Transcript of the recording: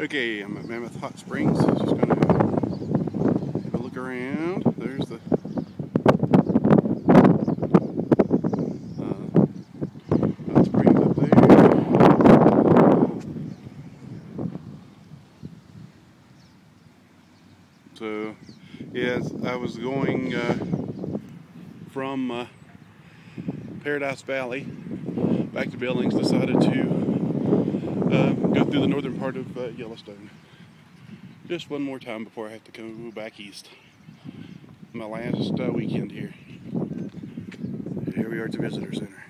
Okay, I'm at Mammoth Hot Springs. Just gonna have a look around. There's the uh, hot springs up there. So, yes, I was going uh, from uh, Paradise Valley back to Billings. Decided to go through the northern part of uh, Yellowstone. Just one more time before I have to go back east. My last uh, weekend here. Here we are at the visitor center.